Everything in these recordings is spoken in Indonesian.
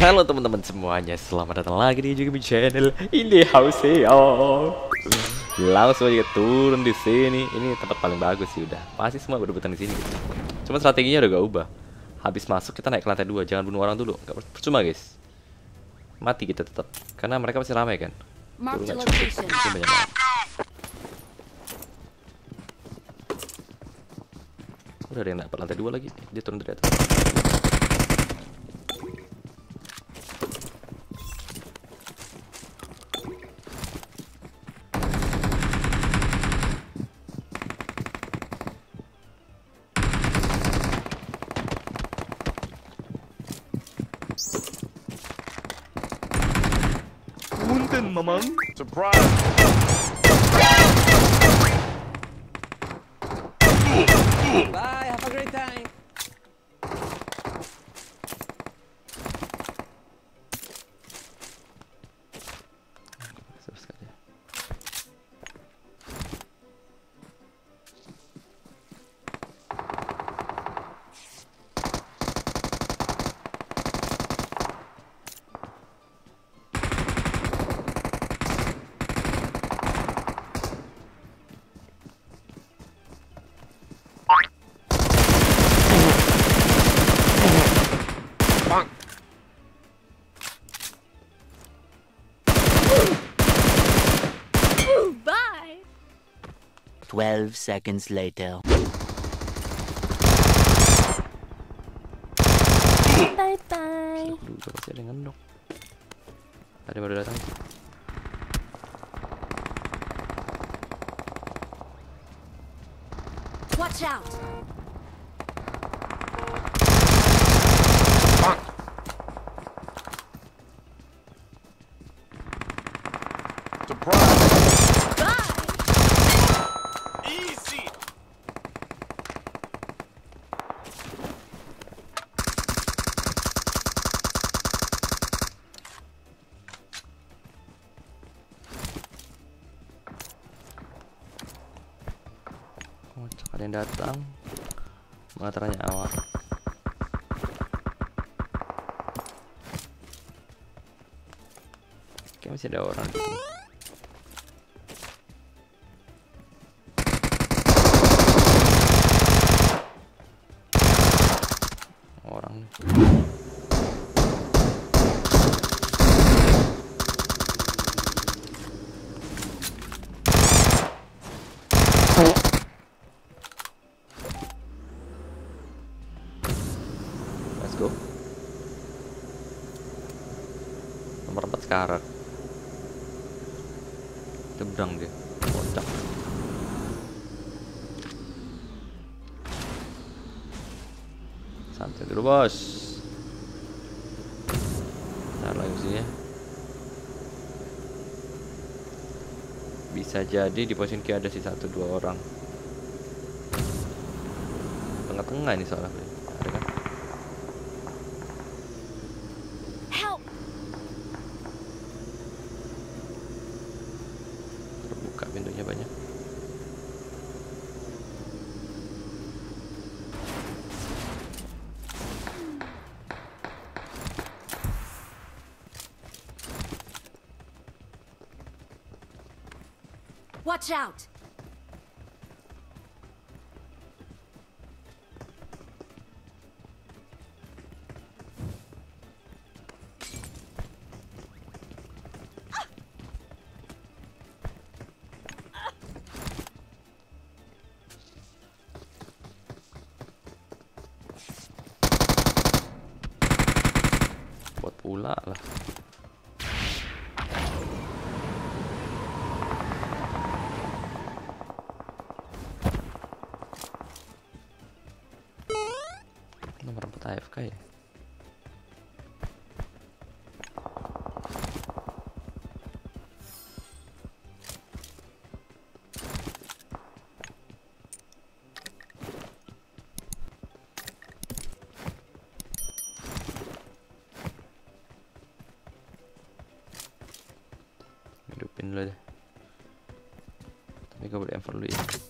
Halo teman-teman semuanya, selamat datang lagi di Jugimi Channel. Ini house ya. Langsung aja turun di sini. Ini tempat paling bagus sih udah. Pasti semua berebutan di sini. Gitu. Cuma strateginya udah gak ubah. Habis masuk kita naik ke lantai dua, jangan bunuh orang dulu. Gak percuma guys. Mati kita tetap, karena mereka pasti ramai kan. Turun cukup. banyak. Udah ada yang dapat lantai dua lagi. Dia turun dari atas. Bye, 12 seconds later. Bye bye. Dulu pasti ada yang ngendok. Ada yang baru datang. Watch out. Bye. Yang datang. Mengataranya awal. Kayak masih ada orang di sini. Nomor 4 sekarang. Tebrang dia. Kocak. Santai dulu, Bos. Ntar lagi sih ya. Bisa jadi di posisi ada sih satu dua orang. Tengah-tengah ini soalnya. Watch out. buat pula lah hidupin dulu deh tapi gue boleh enver dulu ya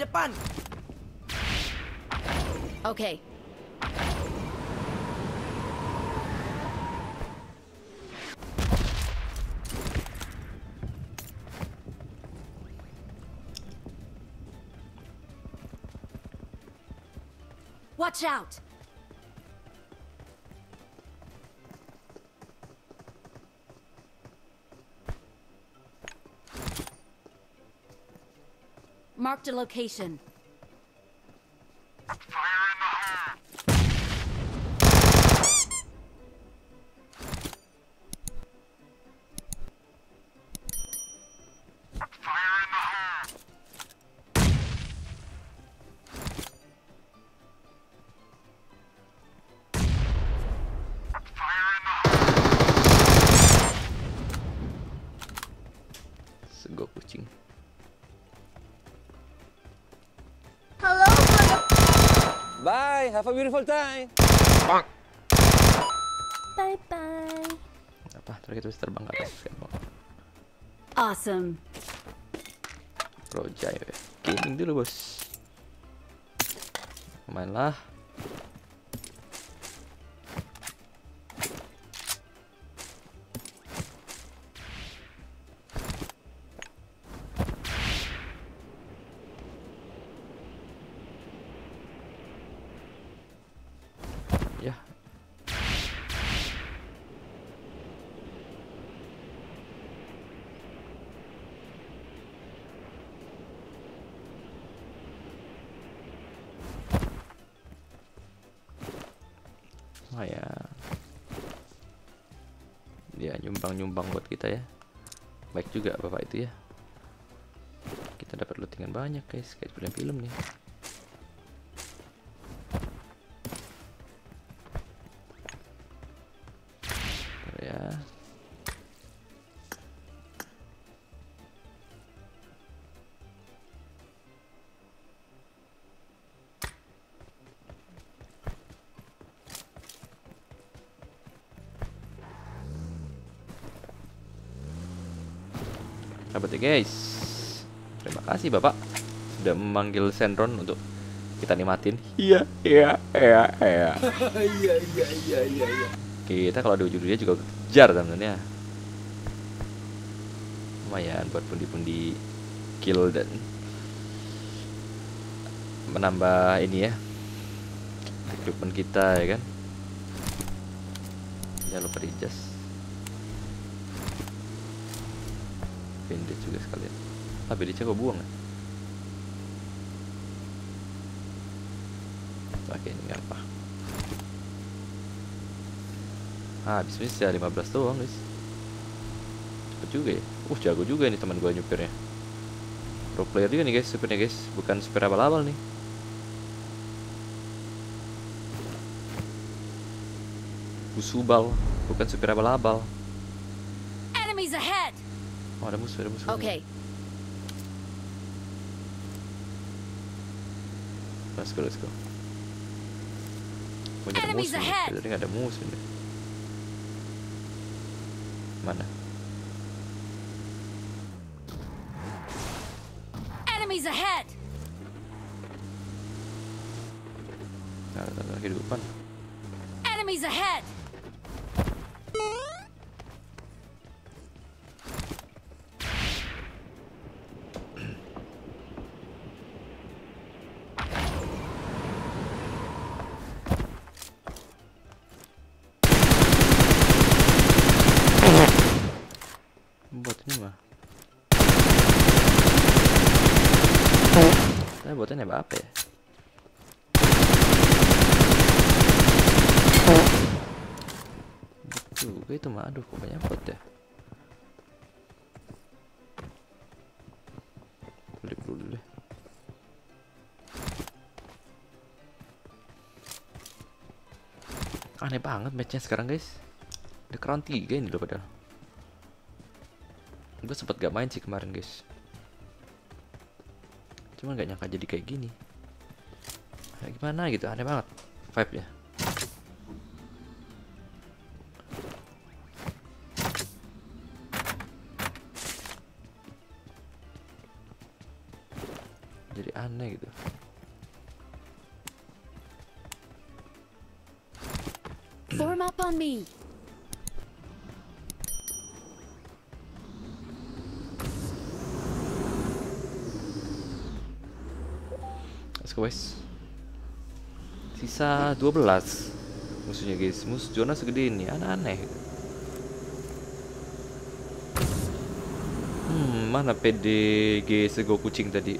depan. Okay. Watch out! Marked a location. Bye. Have a beautiful time. Bye bye. apa terus kita bisa terbang ke atas kan Awesome. Roja ya gaming dulu bos main lumayan dia nyumbang-nyumbang buat kita ya. Baik juga bapak itu ya. Kita dapat lootingan banyak guys kayak film-film nih guys. Terima kasih bapak. Sudah memanggil Sendron untuk kita nikmatin. Iya, iya, iya, iya. Iya iya iya iya iya. Kita kalau di ujung dunia juga kejar teman-teman ya Lumayan buat pundi-pundi kill dan Menambah ini ya Equipment kita ya kan? Jangan lupa di jas Bandage juga sekalian Ah bandage gue buang ya Pakai ini apa Ah, habis bisa 15 doang, guys. Cepet juga ya. Uh, jago juga ini teman gue nyupirnya. Pro player juga nih, guys, supirnya, guys. Bukan supir abal-abal nih. Busubal, bukan supir abal-abal. Enemies ahead! Oh, ada musuh, ada musuh. Okay. Let's go, let's go. Oh, ini ada Enemies musuh. nih. ahead. Tadi nggak ada musuh nih. Mana? Enemies ahead! Nah, ada lagi di depan. Enemies ahead! Eh, botnya nembak apa ya? Juga itu mah, aduh kok banyak bot ya? Beli dulu deh. Aneh banget matchnya sekarang guys. Udah crown 3 ini loh padahal. Gue sempet gak main sih kemarin guys. Cuman gak nyangka jadi kayak gini. Kayak gimana gitu, aneh banget vibe-nya. Jadi aneh gitu. Let's go guys. Sisa 12 Musuhnya guys Musuh zona segede ini Aneh-aneh. Hmm Mana PDG sego kucing tadi?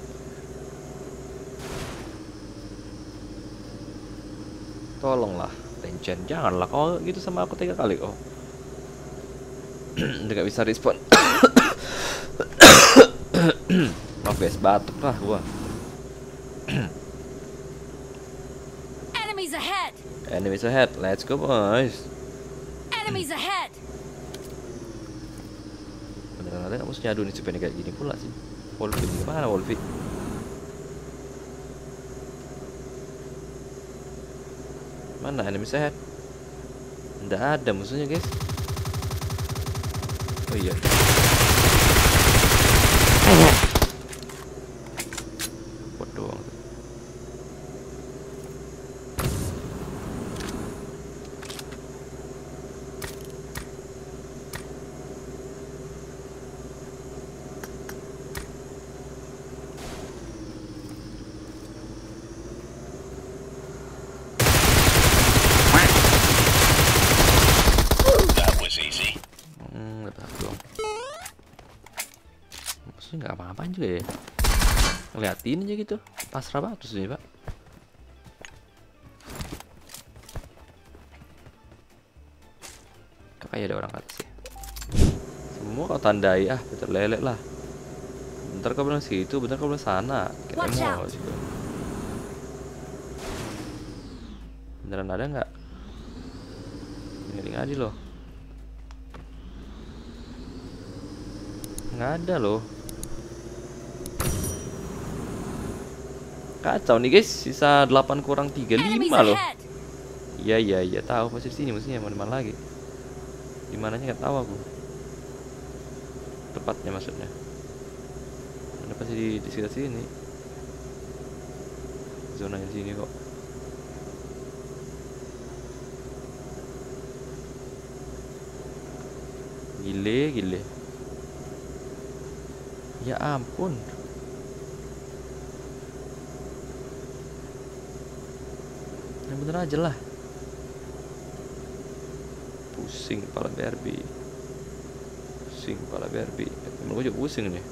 Tolonglah Tencent. Janganlah kau gitu sama aku tiga kali Udah gak bisa respon. Maaf guys batuk lah gua Enemies ahead. Enemies ahead, let's go boys. Enemies ahead. Beneran ada musuhnya aduh nih supaya kayak gini pula sih. Wolfie gimana Wolfie? Mana enemies ahead? Nggak ada musuhnya guys. Oh iya. Bot doang. That was easy. Hmm, dapat satu doang. Apa-apaan juga ya. Ngeliatin aja gitu. Pasrah banget ini, Pak. Kayak ada orang atas ya. Semua kau tandai ah, betul lele lah. Bentar kau bilang situ, bentar kau bilang sana. Kayak Watch emo out. juga. Beneran ada nggak? Ini aja loh. Nggak ada loh. Kacau nih guys, sisa 8 kurang 3, 5 Enemies loh. ahead. Iya iya iya tahu pasti sini mestinya mau di mana lagi. Di mananya nggak tahu aku. Tepatnya maksudnya. Ada pasti di, di sekitar sini. Zona di sini kok. Gile gile. Ya ampun. Yang bener aja lah. Pusing kepala BRB. Pusing kepala BRB. Emang gue juga pusing nih.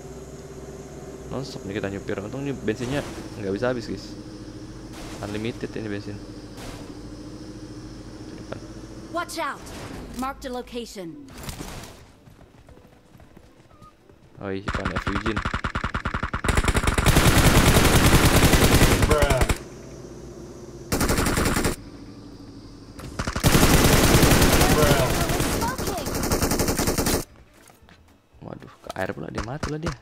Nonstop nih kita nyupir. Untung nih bensinnya nggak bisa habis guys. Unlimited ini bensin. Depan. Watch out. Marked a location. Oh iya, kan F pula dia mati lah dia.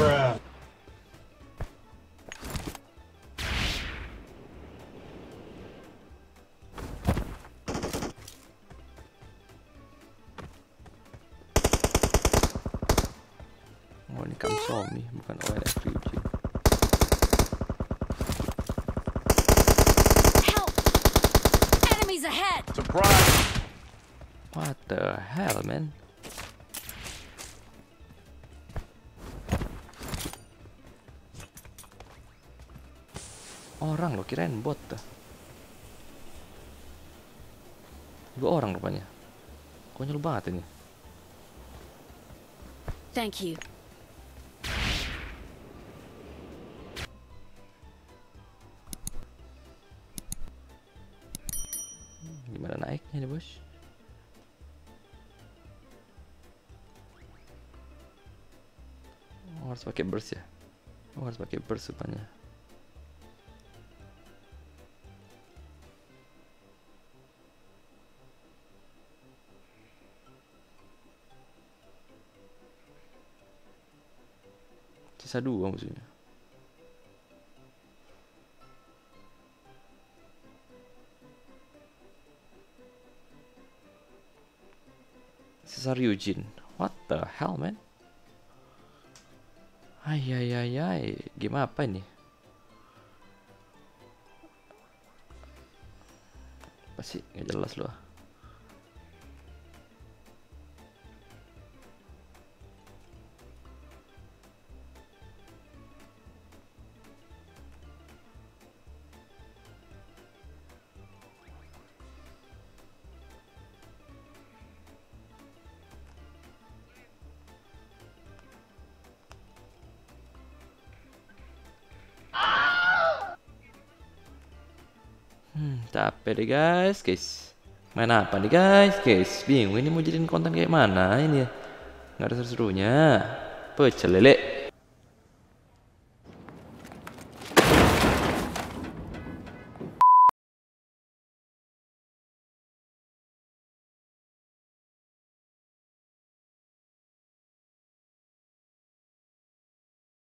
Oh Enemies ahead. Surprise. What the hell, man? Orang lo kirain bot tuh? Dua orang rupanya. Konyol banget ini. Thank you. Naiknya nih bos? Oh, harus pakai burst ya? Oh, harus pakai burst rupanya. Sisa dua maksudnya. Sisa Ryujin. What the hell, man? Ay, ay, ay, ay. Game apa ini? Apa sih? Nggak jelas loh. Capek deh guys, guys. Main apa nih guys, guys? Bingung ini mau jadiin konten kayak mana ini ya? Nggak ada seru-serunya. Pecel lele.